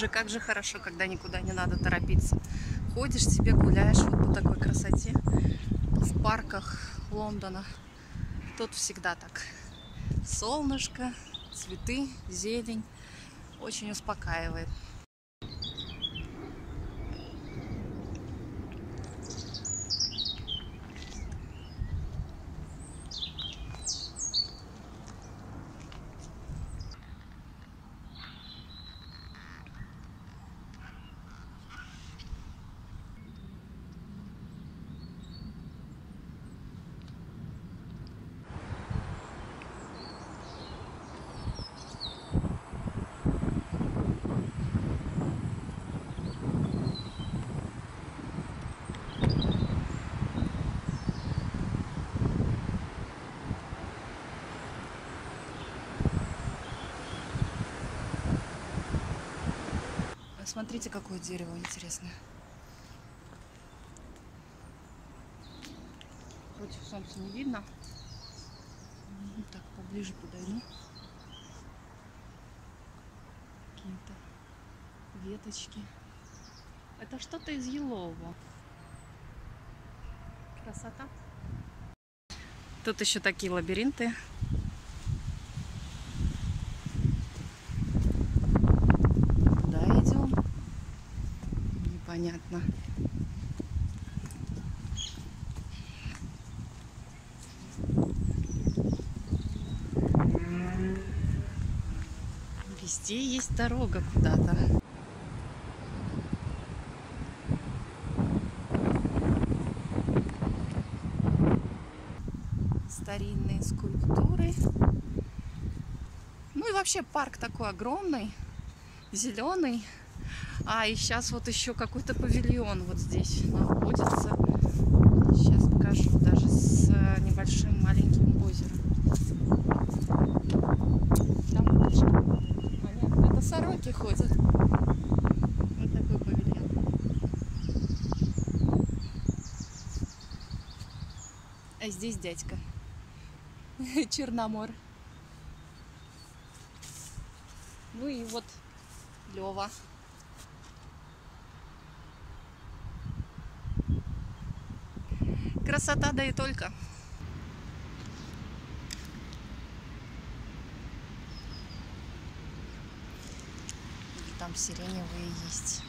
Боже, как же хорошо, когда никуда не надо торопиться. Ходишь себе, гуляешь вот по такой красоте в парках Лондона. Тут всегда так. Солнышко, цветы, зелень. Очень успокаивает. Смотрите, какое дерево интересное. Против солнца не видно. Так, поближе подойду. Какие-то веточки. Это что-то из елового. Красота. Тут еще такие лабиринты. Куда идем? Непонятно. Везде есть дорога куда-то. Старинные скульптуры. Ну и вообще парк такой огромный, зеленый. А, и сейчас вот еще какой-то павильон вот здесь находится. Сейчас покажу, даже с э, небольшим маленьким озером. Там. Понятно, это сороки ходят. Вот такой павильон. А здесь дядька. Черномор. Ну и вот Лева. Красота, да и только. Там сиреневые есть.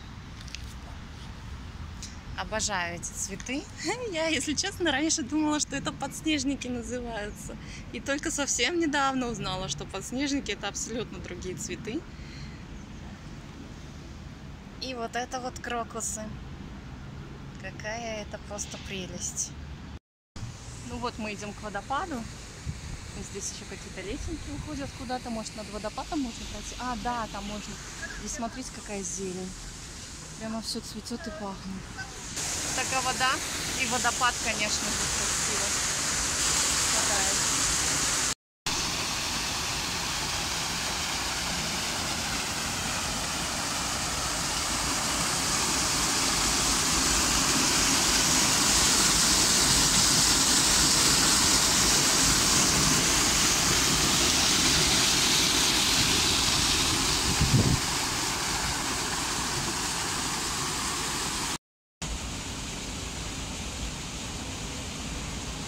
Обожаю эти цветы. Я, если честно, раньше думала, что это подснежники называются. И только совсем недавно узнала, что подснежники это абсолютно другие цветы. И вот это вот крокусы. Какая это просто прелесть. Ну вот мы идем к водопаду. И здесь еще какие-то лесенки уходят куда-то. Может над водопадом можно пройти? А, да, там можно. Здесь смотрите, какая зелень. Прямо все цветет и пахнет. Такая вода и водопад, конечно же, красиво. Хватает.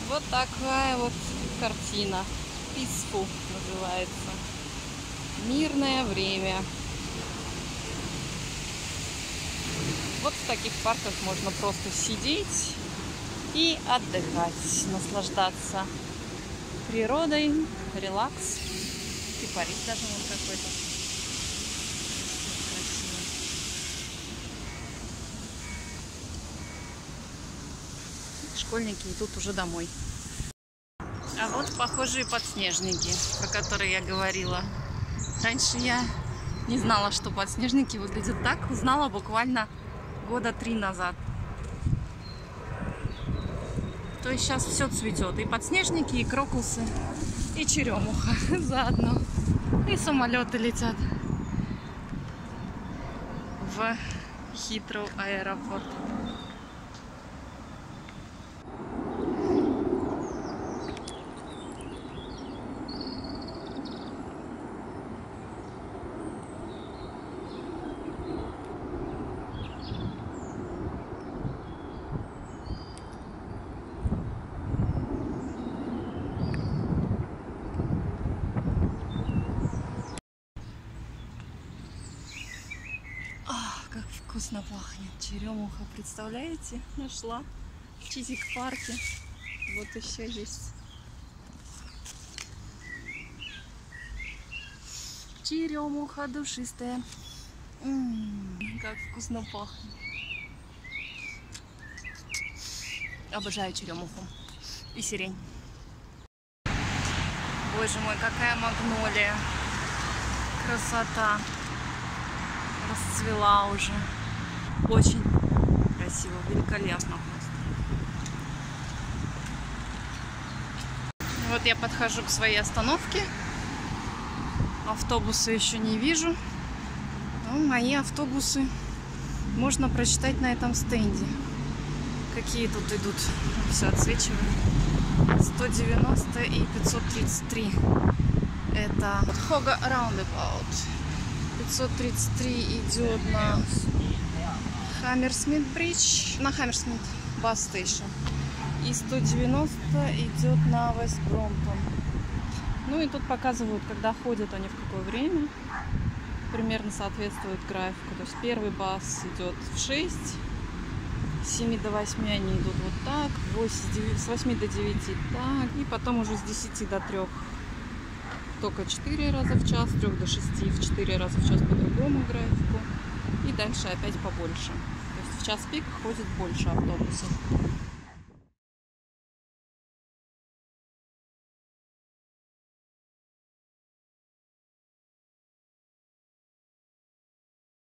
Вот такая вот картина. Peaceful называется. Мирное время. Вот в таких парках можно просто сидеть и отдыхать, наслаждаться природой, релакс. Кипарис даже вон какой-то. Школьники идут уже домой. А вот похожие подснежники, про которые я говорила. Раньше я не знала, что подснежники выглядят так. Узнала буквально года три назад. То есть сейчас все цветет. И подснежники, и крокусы, и черемуха заодно. И самолеты летят в Хитроу аэропорт. Вкусно пахнет. Черемуха, представляете? Нашла в чизик-парке. Вот еще есть. Черемуха душистая. М, как вкусно пахнет. Обожаю черемуху. И сирень. Боже мой, какая магнолия. Красота. Расцвела уже. Очень красиво, великолепно просто. Вот я подхожу к своей остановке. Автобусы еще не вижу. Но мои автобусы можно прочитать на этом стенде. Какие тут идут. Все отсвечиваю. 190 и 533. Это Хога Roundabout. 533 идет на Hammersmith Bridge, на Hammersmith Bus Station. И 190 идет на West Brompton. Ну и тут показывают, когда ходят они в какое время. Примерно соответствует графику. То есть первый bus идет в 6, с 7 до 8 они идут вот так, 8, с 8 до 9 так, и потом уже с 10 до 3 только 4 раза в час, с 3 до 6 в 4 раза в час по другому графику, и дальше опять побольше. То есть в час пик ходит больше автобусов.